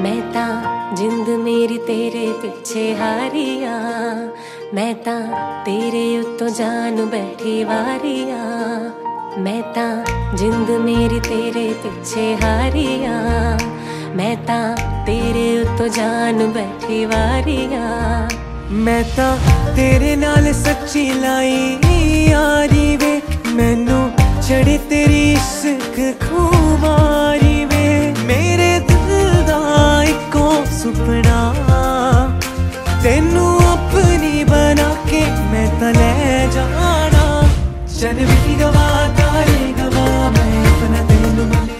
ਮੈਂ ਤਾਂ ਜਿੰਦ ਮੇਰੀ ਤੇਰੇ ਪਿੱਛੇ ਹਾਰੀਆਂ। ਮੈਂ ਤਾਂ ਤੇਰੇ ਉੱਤੋਂ ਜਾਨ ਬੈਠੀ ਵਾਰੀਆਂ। ਮੈਂ ਤਾਂ ਜਿੰਦ ਮੇਰੀ ਤੇਰੇ ਪਿੱਛੇ ਹਾਰੀਆਂ। ਮੈਂ ਤਾਂ ਤੇਰੇ ਉੱਤੋਂ ਜਾਨ ਬੈਠੀ ਵਾਰੀਆਂ। ਮੈਂ ਤਾਂ ਤੇਰੇ ਨਾਲ ਸੱਚੀ ਲਾਈ ਯਾਰੀ ਵੇ ਮੈਨੂੰ ਚੜੇ ਤੇਰੀ ਇਸ਼ਕ ਖੂਮਾਰੀ జనవిధిగవా తారేగవా మేపన తేను మనే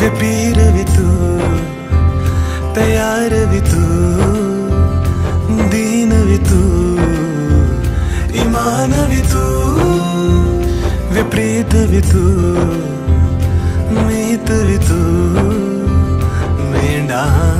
విపీరవి తూ తయారవి తూ దీనవి తూ ఇమానవి తూ విపరీతవి తూ మీతవి తూ günah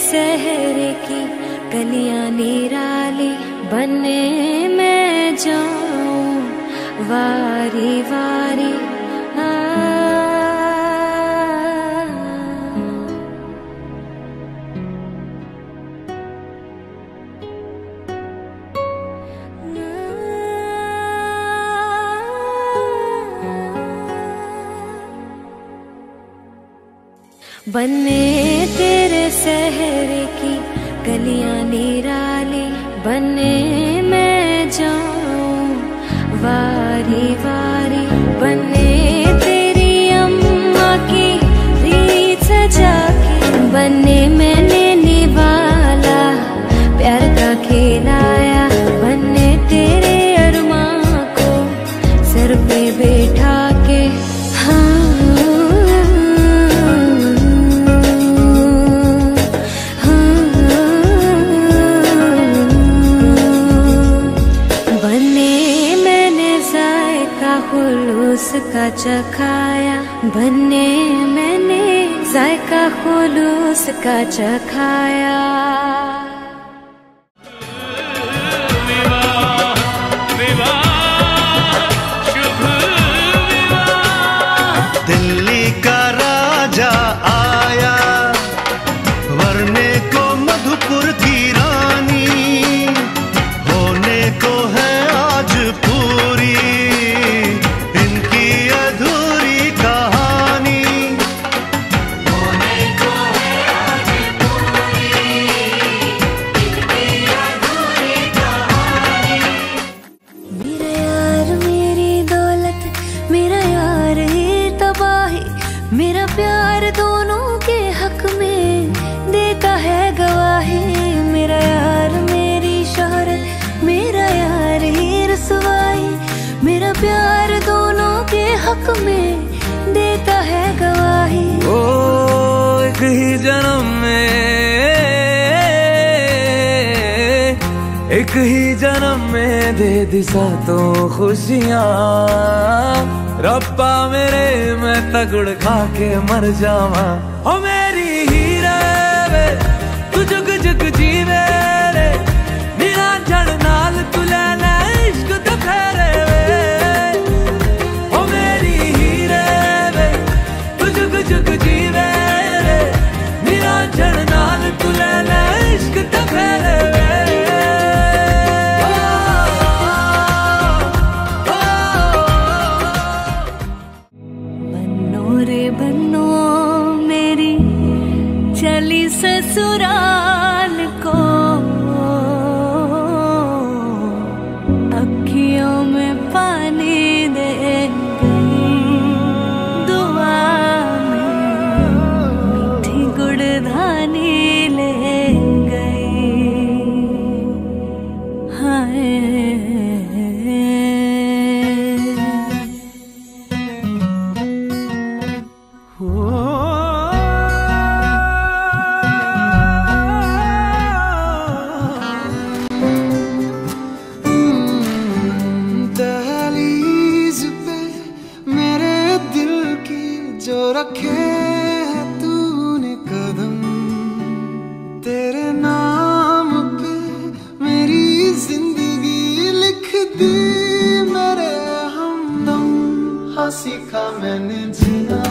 शहर की गलियाँ निराली बने मैं जाऊँ वारी वारी बन्ने तेरे शहर की गलियाँ निराली बन्ने का चखाया बने मैंने जायका खुलूस का चखाया। हक में देता है गवाही। ओ, एक ही जन्म में, एक ही जन्म में दे दिशा तो खुशियाँ। रब्बा मेरे, मैं तगड़ खा के मर जावा। ओ मेरी हीरे वे तू जुग जुग बनो मेरी चली ससुरा रखे हैं तूने कदम। तेरे नाम पे मेरी ज़िंदगी लिख दी मेरे हमदम। हाँ, हँसी का मैंने जीना